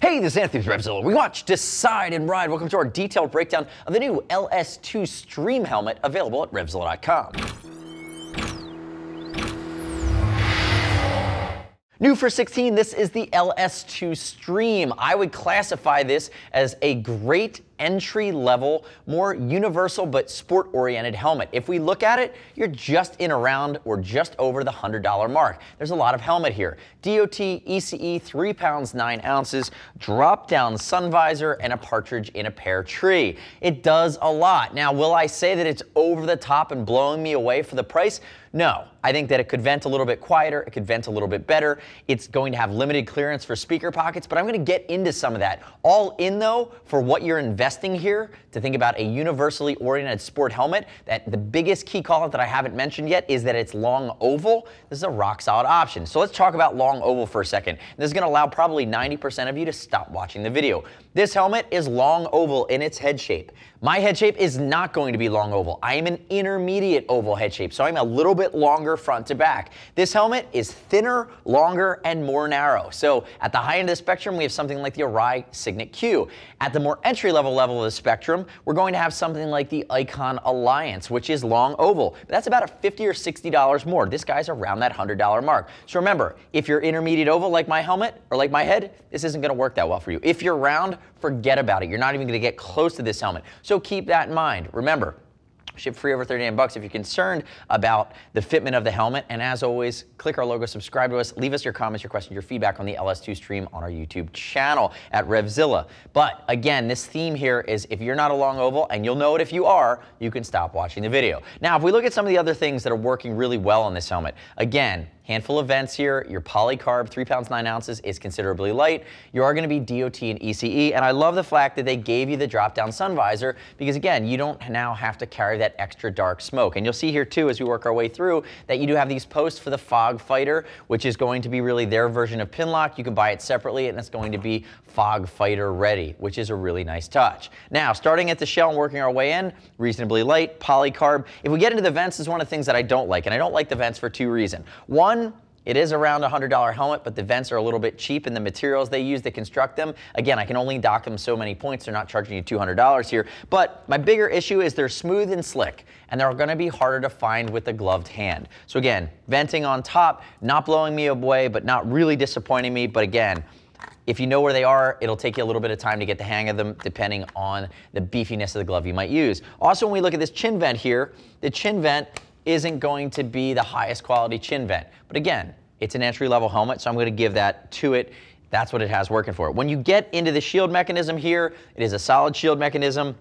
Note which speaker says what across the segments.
Speaker 1: Hey, this is Anthony Revzilla. We watch, decide, and ride. Welcome to our detailed breakdown of the new LS2 Stream helmet available at Revzilla.com. New for 16, this is the LS2 Stream. I would classify this as a great entry level, more universal but sport oriented helmet. If we look at it, you're just in around or just over the $100 mark. There's a lot of helmet here. DOT ECE, 3 pounds 9 ounces, drop down sun visor, and a partridge in a pear tree. It does a lot. Now, will I say that it's over the top and blowing me away for the price? No, I think that it could vent a little bit quieter, it could vent a little bit better. It's going to have limited clearance for speaker pockets, but I'm going to get into some of that. All in though, for what you're investing here, to think about a universally oriented sport helmet, that the biggest key call that I haven't mentioned yet is that it's long oval. This is a rock solid option. So let's talk about long oval for a second. This is going to allow probably 90% of you to stop watching the video. This helmet is long oval in its head shape. My head shape is not going to be long oval. I am an intermediate oval head shape, so I'm a little bit longer front to back. This helmet is thinner, longer, and more narrow. So at the high end of the spectrum, we have something like the Arai Signet Q. At the more entry level level of the spectrum, we're going to have something like the Icon Alliance, which is long oval. But that's about a 50 or $60 more. This guy's around that $100 mark. So remember, if you're intermediate oval like my helmet or like my head, this isn't gonna work that well for you. If you're round, forget about it. You're not even gonna get close to this helmet. So keep that in mind. Remember, Ship free over 39 bucks if you're concerned about the fitment of the helmet. And as always, click our logo, subscribe to us, leave us your comments, your questions, your feedback on the LS2 stream on our YouTube channel at Revzilla. But again, this theme here is if you're not a long oval, and you'll know it if you are, you can stop watching the video. Now, if we look at some of the other things that are working really well on this helmet, again, Handful of vents here. Your polycarb, 3 pounds 9 ounces, is considerably light. You are going to be DOT and ECE, and I love the fact that they gave you the drop-down sun visor because, again, you don't now have to carry that extra dark smoke. And you'll see here, too, as we work our way through, that you do have these posts for the Fog Fighter, which is going to be really their version of Pinlock. You can buy it separately, and it's going to be Fog Fighter ready, which is a really nice touch. Now, starting at the shell and working our way in, reasonably light, polycarb. If we get into the vents, is one of the things that I don't like, and I don't like the vents for two reasons. One, one, it is around a $100 helmet, but the vents are a little bit cheap and the materials they use to construct them. Again, I can only dock them so many points. They're not charging you $200 here. But my bigger issue is they're smooth and slick, and they're going to be harder to find with a gloved hand. So again, venting on top, not blowing me away, but not really disappointing me. But again, if you know where they are, it'll take you a little bit of time to get the hang of them depending on the beefiness of the glove you might use. Also, when we look at this chin vent here, the chin vent isn't going to be the highest quality chin vent. But again, it's an entry level helmet, so I'm going to give that to it. That's what it has working for it. When you get into the shield mechanism here, it is a solid shield mechanism.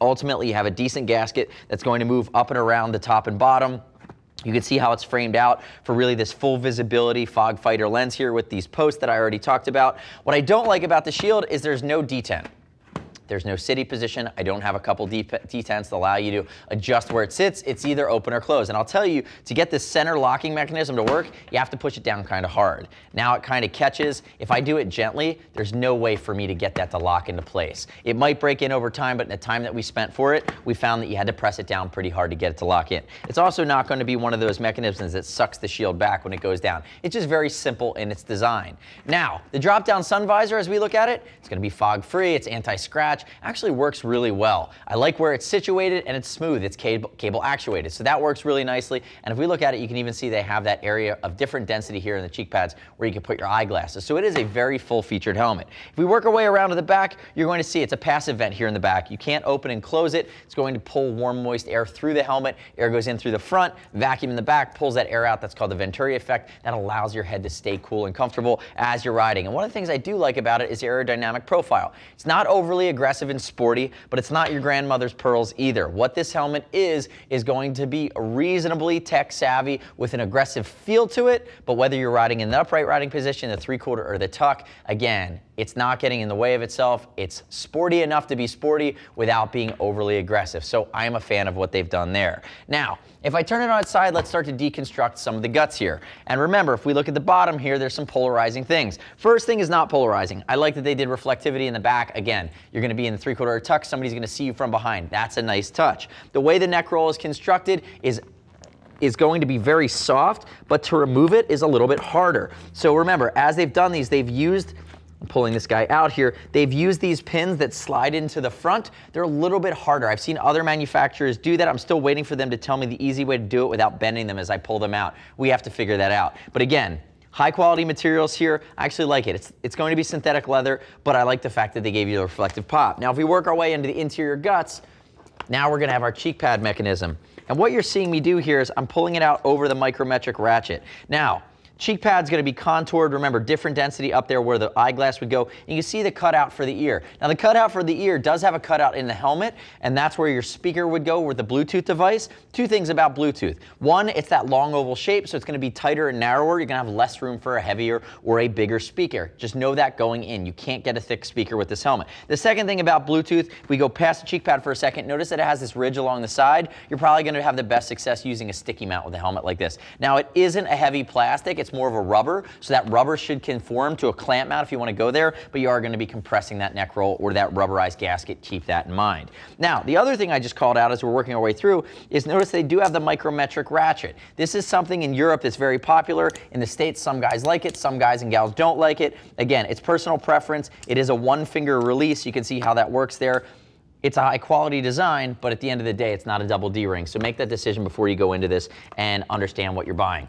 Speaker 1: Ultimately, you have a decent gasket that's going to move up and around the top and bottom. You can see how it's framed out for really this full visibility fog fighter lens here with these posts that I already talked about. What I don't like about the shield is there's no detent. There's no city position. I don't have a couple detents that allow you to adjust where it sits. It's either open or closed. And I'll tell you, to get this center locking mechanism to work, you have to push it down kind of hard. Now it kind of catches. If I do it gently, there's no way for me to get that to lock into place. It might break in over time, but in the time that we spent for it, we found that you had to press it down pretty hard to get it to lock in. It's also not going to be one of those mechanisms that sucks the shield back when it goes down. It's just very simple in its design. Now, the drop-down sun visor, as we look at it, it's going to be fog-free. It's anti-scratch actually works really well. I like where it's situated and it's smooth. It's cable, cable actuated. So that works really nicely. And if we look at it, you can even see they have that area of different density here in the cheek pads where you can put your eyeglasses. So it is a very full featured helmet. If we work our way around to the back, you're going to see it's a passive vent here in the back. You can't open and close it. It's going to pull warm, moist air through the helmet. Air goes in through the front, vacuum in the back, pulls that air out. That's called the Venturi effect. That allows your head to stay cool and comfortable as you're riding. And one of the things I do like about it is the aerodynamic profile. It's not overly aggressive aggressive and sporty, but it's not your grandmother's pearls either. What this helmet is, is going to be reasonably tech savvy with an aggressive feel to it, but whether you're riding in the upright riding position, the three quarter or the tuck, again, it's not getting in the way of itself. It's sporty enough to be sporty without being overly aggressive. So I'm a fan of what they've done there. Now, if I turn it on its side, let's start to deconstruct some of the guts here. And remember, if we look at the bottom here, there's some polarizing things. First thing is not polarizing. I like that they did reflectivity in the back. Again, you're going to be in the three-quarter tuck. Somebody's going to see you from behind. That's a nice touch. The way the neck roll is constructed is is going to be very soft, but to remove it is a little bit harder. So remember, as they've done these, they've used I'm pulling this guy out here. They've used these pins that slide into the front. They're a little bit harder. I've seen other manufacturers do that. I'm still waiting for them to tell me the easy way to do it without bending them as I pull them out. We have to figure that out. But again, High quality materials here, I actually like it. It's, it's going to be synthetic leather, but I like the fact that they gave you the reflective pop. Now, if we work our way into the interior guts, now we're gonna have our cheek pad mechanism. And what you're seeing me do here is I'm pulling it out over the micrometric ratchet. Now, Cheek pad's gonna be contoured, remember, different density up there where the eyeglass would go. And you can see the cutout for the ear. Now the cutout for the ear does have a cutout in the helmet, and that's where your speaker would go with the Bluetooth device. Two things about Bluetooth. One, it's that long oval shape, so it's gonna be tighter and narrower. You're gonna have less room for a heavier or a bigger speaker. Just know that going in. You can't get a thick speaker with this helmet. The second thing about Bluetooth, we go past the cheek pad for a second, notice that it has this ridge along the side. You're probably gonna have the best success using a sticky mount with a helmet like this. Now it isn't a heavy plastic, it's more of a rubber, so that rubber should conform to a clamp mount if you want to go there, but you are going to be compressing that neck roll or that rubberized gasket. Keep that in mind. Now, the other thing I just called out as we're working our way through is notice they do have the micrometric ratchet. This is something in Europe that's very popular. In the States, some guys like it, some guys and gals don't like it. Again, it's personal preference. It is a one finger release. You can see how that works there. It's a high quality design, but at the end of the day, it's not a double D ring. So make that decision before you go into this and understand what you're buying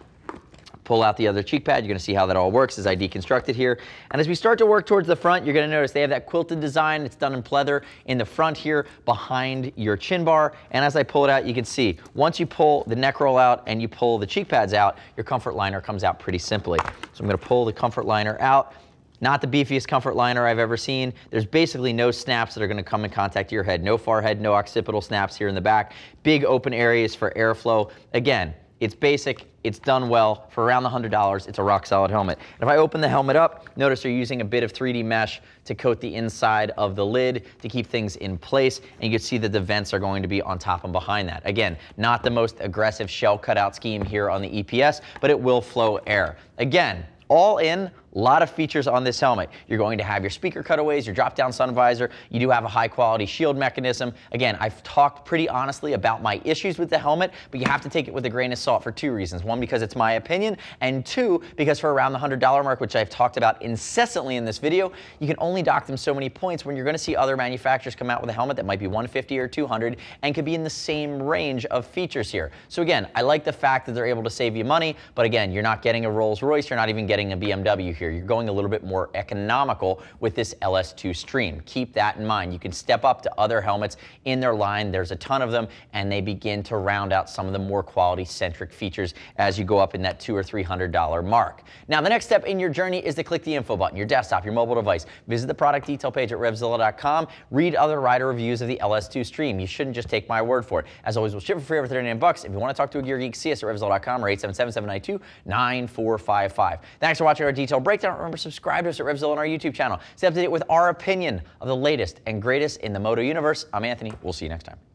Speaker 1: pull out the other cheek pad. You're going to see how that all works as I deconstruct it here. And as we start to work towards the front, you're going to notice they have that quilted design. It's done in pleather in the front here behind your chin bar. And as I pull it out, you can see once you pull the neck roll out and you pull the cheek pads out, your comfort liner comes out pretty simply. So I'm going to pull the comfort liner out. Not the beefiest comfort liner I've ever seen. There's basically no snaps that are gonna come in contact to your head. No forehead, no occipital snaps here in the back. Big open areas for airflow. Again, it's basic, it's done well. For around the $100, it's a rock solid helmet. And if I open the helmet up, notice they're using a bit of 3D mesh to coat the inside of the lid to keep things in place. And you can see that the vents are going to be on top and behind that. Again, not the most aggressive shell cutout scheme here on the EPS, but it will flow air. Again, all in, a lot of features on this helmet. You're going to have your speaker cutaways, your drop down sun visor. You do have a high quality shield mechanism. Again, I've talked pretty honestly about my issues with the helmet, but you have to take it with a grain of salt for two reasons. One, because it's my opinion, and two, because for around the $100 mark, which I've talked about incessantly in this video, you can only dock them so many points when you're going to see other manufacturers come out with a helmet that might be 150 or 200 and could be in the same range of features here. So again, I like the fact that they're able to save you money, but again, you're not getting a Rolls Royce, you're not even getting a BMW here here. You're going a little bit more economical with this LS2 Stream. Keep that in mind. You can step up to other helmets in their line. There's a ton of them, and they begin to round out some of the more quality-centric features as you go up in that two or three hundred dollar mark. Now, the next step in your journey is to click the info button, your desktop, your mobile device. Visit the product detail page at RevZilla.com. Read other rider reviews of the LS2 Stream. You shouldn't just take my word for it. As always, we'll ship for free over 39 bucks. If you want to talk to a gear geek, see us at RevZilla.com or 877-792-9455. Thanks for watching our detailed break breakdown. Remember, subscribe to us at RevZilla on our YouTube channel. Stay up to date with our opinion of the latest and greatest in the moto universe. I'm Anthony. We'll see you next time.